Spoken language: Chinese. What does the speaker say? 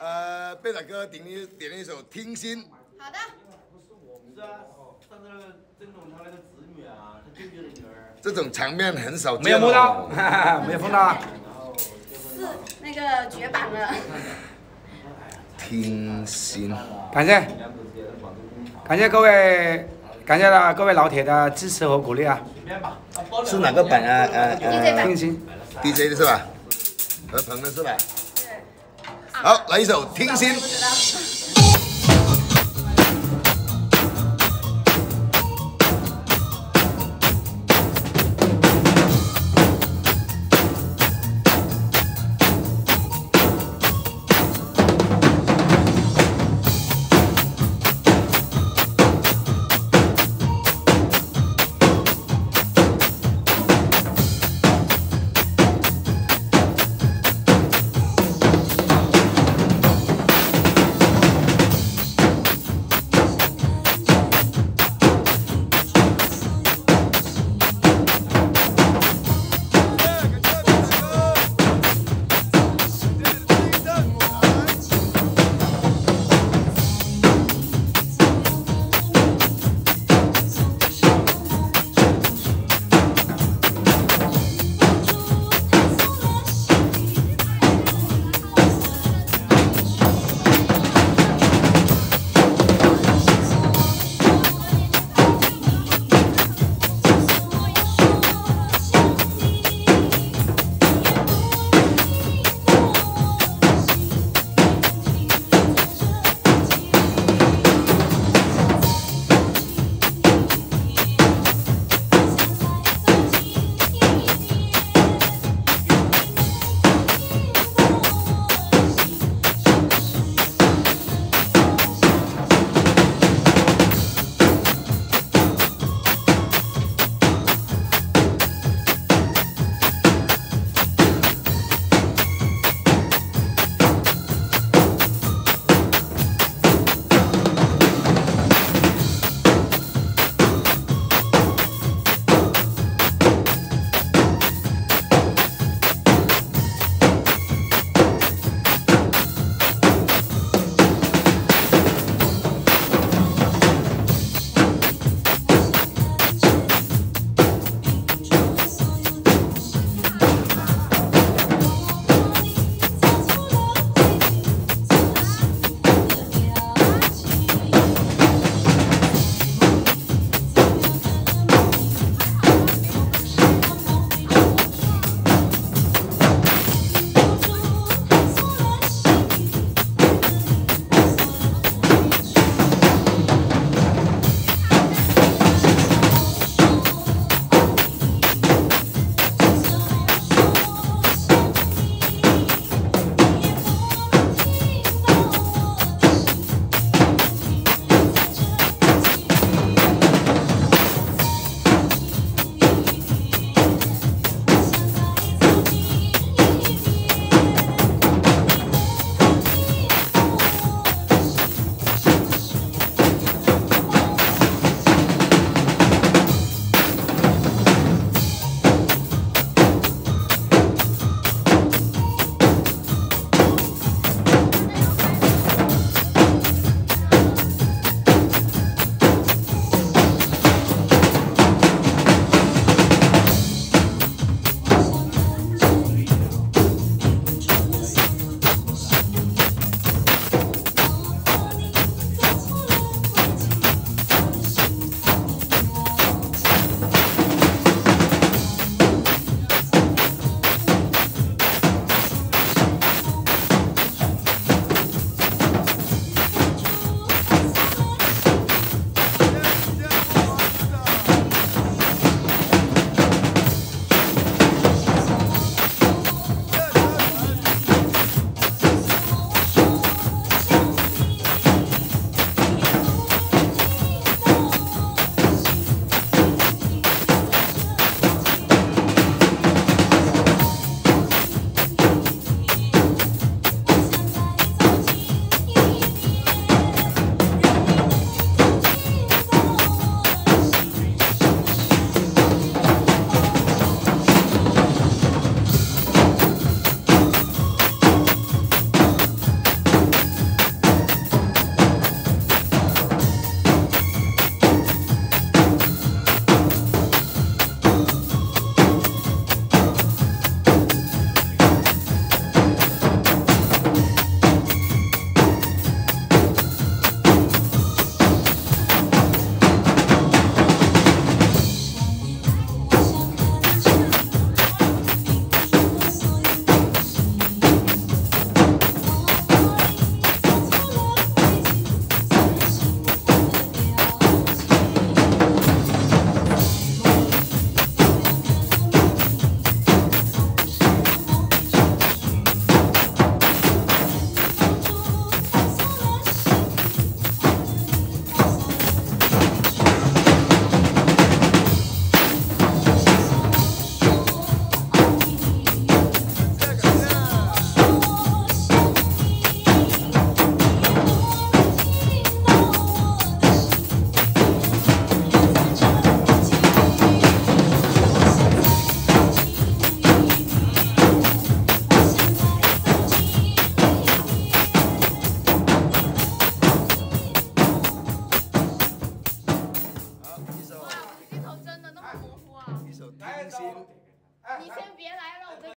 呃，贝仔哥点一点了一首《听心》。好的。是啊，上次那个曾总他那个侄女啊，他舅舅的女儿。这种场面很少见。没有摸到，没有碰到。是那个绝版了。听心。感谢。感谢各位，感谢了各位老铁的支持和鼓励啊！是哪个版啊？呃呃，听心，DJ 的是吧？何鹏的是吧？好，来一首《听心》。《》。你先别来了，我这。